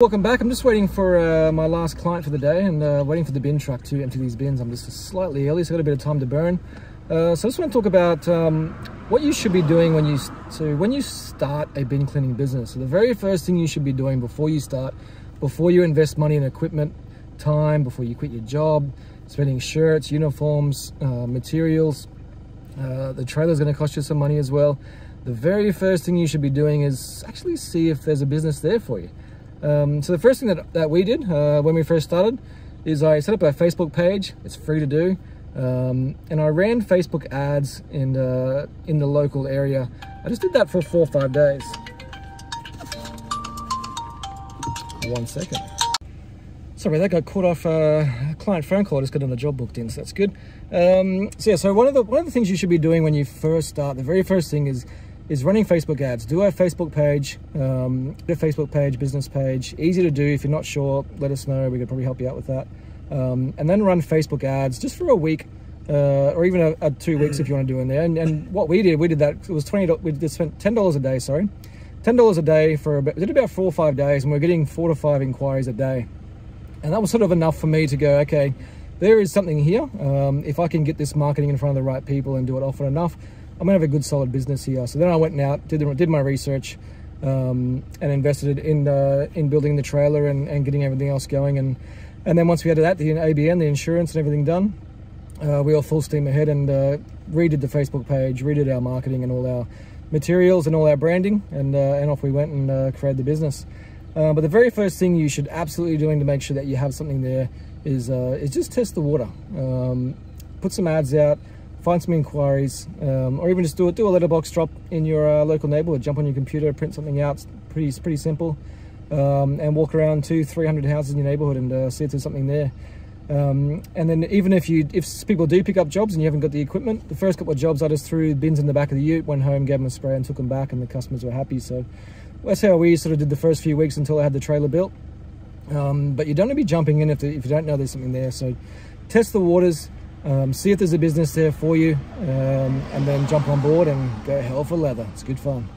Welcome back. I'm just waiting for uh, my last client for the day and uh, waiting for the bin truck to empty these bins. I'm just slightly early, so I've got a bit of time to burn. Uh, so I just want to talk about um, what you should be doing when you so when you start a bin cleaning business. So the very first thing you should be doing before you start, before you invest money in equipment, time, before you quit your job, spending shirts, uniforms, uh, materials. Uh, the trailer's going to cost you some money as well. The very first thing you should be doing is actually see if there's a business there for you. Um, so the first thing that, that we did uh, when we first started is I set up a Facebook page. It's free to do. Um, and I ran Facebook ads in the, in the local area. I just did that for four or five days. One second. Sorry, that got caught off a client phone call. I just got on the job booked in, so that's good. Um, so yeah, so one of the one of the things you should be doing when you first start, the very first thing is is running Facebook ads. Do a Facebook page, um, a Facebook page, business page. Easy to do. If you're not sure, let us know. We could probably help you out with that. Um, and then run Facebook ads just for a week uh, or even a, a, two weeks if you want to do in there. And, and, what we did, we did that. It was twenty. We spent ten dollars a day. Sorry, ten dollars a day for about, did about four or five days, and we're getting four to five inquiries a day. And that was sort of enough for me to go, okay, there is something here. Um, if I can get this marketing in front of the right people and do it often enough, I'm gonna have a good solid business here. So then I went out, did, the, did my research, um, and invested in uh, in building the trailer and, and getting everything else going. And and then once we had that, the ABN, the insurance and everything done, uh, we all full steam ahead and uh, redid the Facebook page, redid our marketing and all our materials and all our branding, and uh, and off we went and uh, created the business. Uh, but the very first thing you should absolutely doing to make sure that you have something there is is just test the water. Um, put some ads out find some inquiries, um, or even just do. Do a letterbox drop in your uh, local neighborhood. Jump on your computer, print something out. It's pretty pretty simple, um, and walk around two, three hundred houses in your neighborhood and uh, see if there's something there. Um, and then even if you if people do pick up jobs and you haven't got the equipment, the first couple of jobs I just threw bins in the back of the ute, went home, gave them a spray, and took them back, and the customers were happy. So that's how we sort of did the first few weeks until I had the trailer built. Um, but you don't want to be jumping in if, the, if you don't know there's something there. So test the waters um, see if there's a business there for you, um, and then jump on board and go hell for leather. It's good fun.